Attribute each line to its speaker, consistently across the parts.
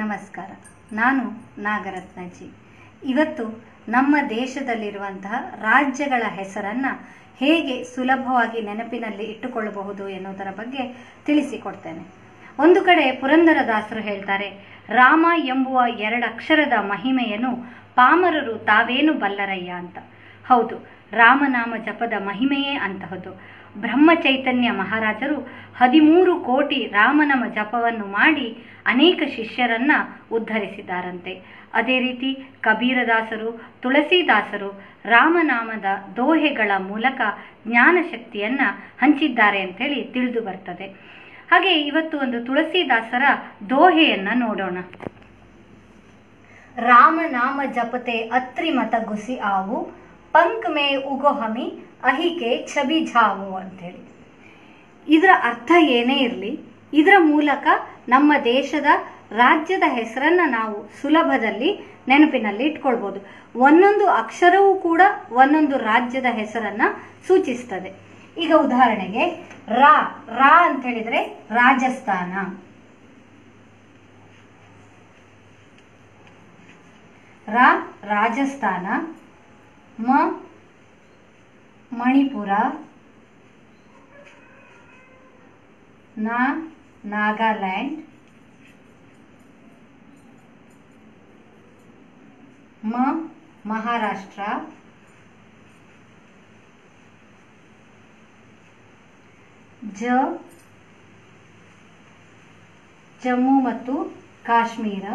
Speaker 1: ನಮಸ್ಕಾರ. ನಾನು ನಾಗರತ್ನಜಿ. ಇವತ್ತು ನಮ್ಮ ದೇಶದಲ್ಲಿರುವಂತಹ ರಾಜ್ಯಗಳ ಹೆಸರನ್ನು ಹೇಗೆ ಸುಲಭವಾಗಿ ನೆನಪಿನಲ್ಲಿ ಇಟ್ಟುಕೊಳ್ಳಬಹುದು ಎನ್ನುವುದರ ಬಗ್ಗೆ ತಿಳಿಸಿಕೊಡ್ತೇನೆ. ಒಂದು ಕಡೆ ಪುರಂದರದಾಸರು ಹೇಳ್ತಾರೆ, ರಾಮ ಎಂಬುವ ಎರಡಕ್ಷರದ ಮಹಿಮೆಯನ್ನು ಪಾಮರರು ತಾವೇನು ಬಲ್ಲರಯ್ಯ ಅಂತ. ಹೌದು, ರಾಮನಾಮ ಜಪದ ಮಹಿಮೆಯೇ ಅಂತಹದ್ದು. ಬ್ರಹ್ಮ ಚೈತನ್ಯ ಮಹಾರಾಜರು ಹದಿಮೂರು ಕೋಟಿ ರಾಮನಾಮ ಜಪವನ್ನು ಮಾಡಿ ಅನೇಕ ಶಿಷ್ಯರನ್ನ ಉದ್ಧರಿಸಿದ್ದಾರಂತೆ. ಅದೇ ರೀತಿ ಕಬೀರದಾಸರು, ತುಳಸಿದಾಸರು ರಾಮನಾಮದ ದೋಹೆಗಳ ಮೂಲಕ ಜ್ಞಾನಶಕ್ತಿಯನ್ನ ಹಂಚಿದ್ದಾರೆ ಅಂತೇಳಿ ತಿಳಿದು ಬರ್ತದೆ. ಹಾಗೆ ಇವತ್ತು ಒಂದು ತುಳಸಿದಾಸರ ದೋಹೆಯನ್ನ ನೋಡೋಣ. ರಾಮನಾಮ ಜಪತೆ ಅತ್ರಿ ಮತ ಗುಸಿ ಆವು ಪಂಕ್ ಮೇ ಉಗೋಹಮಿ ಅಹಿಕೆ ಛಬಿ ಝಾವು ಅಂತೇಳಿ. ಇದರ ಅರ್ಥ ಏನೇ ಇರಲಿ, ಇದರ ಮೂಲಕ ನಮ್ಮ ದೇಶದ ರಾಜ್ಯದ ಹೆಸರನ್ನ ನಾವು ಸುಲಭದಲ್ಲಿ ನೆನಪಿನಲ್ಲಿ ಇಟ್ಕೊಳ್ಬಹುದು ಒಂದೊಂದು ಅಕ್ಷರವೂ ಕೂಡ ಒಂದೊಂದು ರಾಜ್ಯದ ಹೆಸರನ್ನ ಸೂಚಿಸ್ತದೆ. ಈಗ ಉದಾಹರಣೆಗೆ, ರಾ ರಾ ಅಂತ ಹೇಳಿದ್ರೆ ರಾಜಸ್ಥಾನ. ರಾ, ರಾಜಸ್ಥಾನ. ಮ ಮಣಿಪುರ, ನಾ ನಾಗಾಲ್ಯಾಂಡ್, ಮ ಮಹಾರಾಷ್ಟ್ರ, ಜ ಜಮ್ಮು ಮತ್ತು ಕಾಶ್ಮೀರ.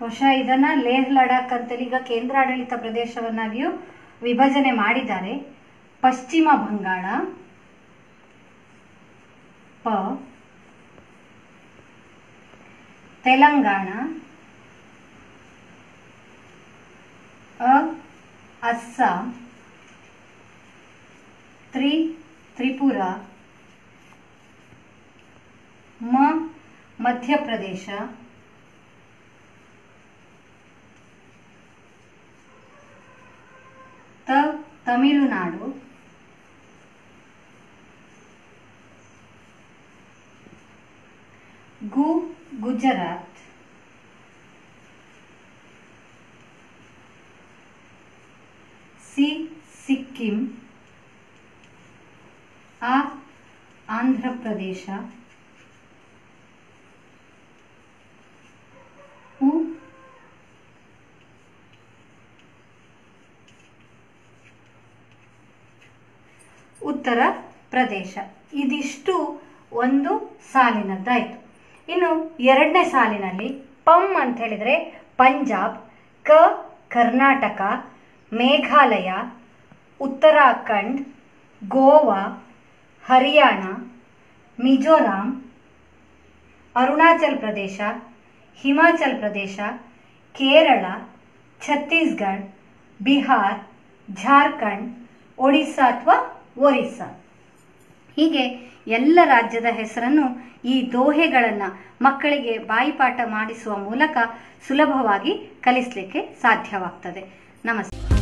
Speaker 1: ಬಹುಶಃ ಇದನ್ನ ಲೇಹ್ ಲಡಾಖ್ ಅಂತೇಳಿ ಈಗ ಕೇಂದ್ರಾಡಳಿತ ಪ್ರದೇಶವನ್ನಾಗಿಯೂ ವಿಭಜನೆ ಮಾಡಿದ್ದಾರೆ ಪಶ್ಚಿಮ ಬಂಗಾಳ ಪ ತೆಲಂಗಾಣ ಅ ಅಸ್ಸಾಂ ತ್ರಿ ತ್ರಿಪುರ ಮ ಮಧ್ಯಪ್ರದೇಶ तमिलना गु गुजरात सी सिक्किम आ आंध्र प्रदेश ಉತ್ತರ ಪ್ರದೇಶ. ಇದಿಷ್ಟು ಒಂದು ಸಾಲಿನದ್ದಾಯಿತು. ಇನ್ನು ಎರಡನೇ ಸಾಲಿನಲ್ಲಿ ಪಂ ಅಂತ ಹೇಳಿದರೆ ಪಂಜಾಬ್, ಕ ಕರ್ನಾಟಕ, ಮೇಘಾಲಯ, ಉತ್ತರಾಖಂಡ್, ಗೋವಾ, ಹರಿಯಾಣ, ಮಿಜೋರಾಂ, ಅರುಣಾಚಲ್ ಪ್ರದೇಶ, ಹಿಮಾಚಲ್ ಪ್ರದೇಶ, ಕೇರಳ, ಛತ್ತೀಸ್ಗಢ, ಬಿಹಾರ್, ಜಾರ್ಖಂಡ್, ಒಡಿಸ್ಸಾ ಅಥವಾ ಒರಿಸ್ಸಾ ಹೀಗೆ ಎಲ್ಲ ರಾಜ್ಯದ ಹೆಸರನ್ನು ಈ ದೋಹೆಗಳನ್ನು ಮಕ್ಕಳಿಗೆ ಬಾಯಿಪಾಠ ಮಾಡಿಸುವ ಮೂಲಕ ಸುಲಭವಾಗಿ ಕಲಿಸಲಿಕ್ಕೆ ಸಾಧ್ಯವಾಗ್ತದೆ. ನಮಸ್ತೆ.